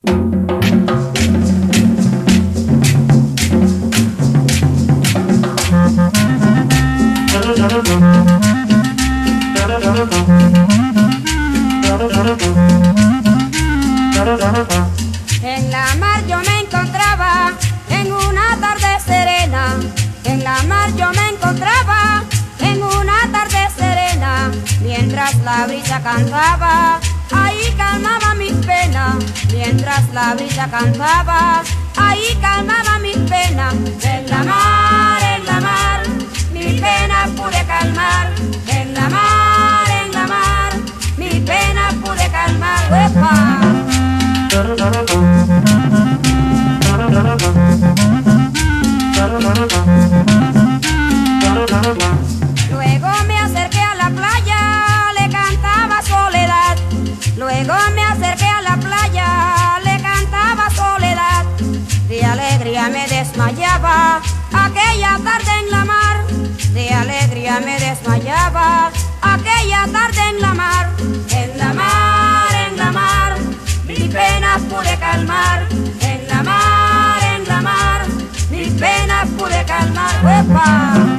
En la mar yo me encontraba en una tarde serena. En la mar yo me encontraba en una tarde serena. Mientras la brisa cantaba, ahí calmaba mis penas. Mientras la brisa cantaba, ahí calmaba mis penas. En la mar, en la mar, mis penas pude calmar. En la mar, en la mar, mis penas pude calmar. ¡Uepa! Luego me acerqué a la playa, le cantaba soledad. De alegría me desmayaba aquella tarde en la mar. De alegría me desmayaba aquella tarde en la mar. En la mar, en la mar, mis penas pude calmar. En la mar, en la mar, mis penas pude calmar. ¡Uepa!